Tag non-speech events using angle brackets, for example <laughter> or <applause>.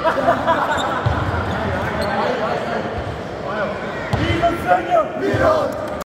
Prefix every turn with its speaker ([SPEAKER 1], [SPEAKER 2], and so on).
[SPEAKER 1] <laughs> 밀어!